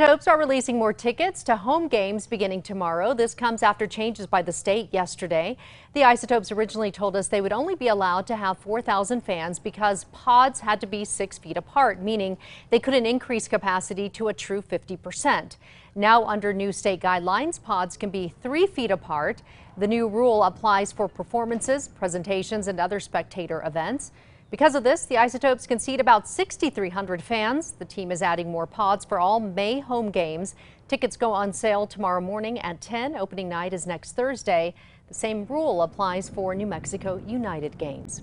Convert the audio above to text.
Isotopes are releasing more tickets to home games beginning tomorrow. This comes after changes by the state yesterday. The Isotopes originally told us they would only be allowed to have 4,000 fans because pods had to be six feet apart, meaning they couldn't increase capacity to a true 50 percent. Now, under new state guidelines, pods can be three feet apart. The new rule applies for performances, presentations, and other spectator events. Because of this, the Isotopes can seat about 6,300 fans. The team is adding more pods for all May home games. Tickets go on sale tomorrow morning at 10. Opening night is next Thursday. The same rule applies for New Mexico United games.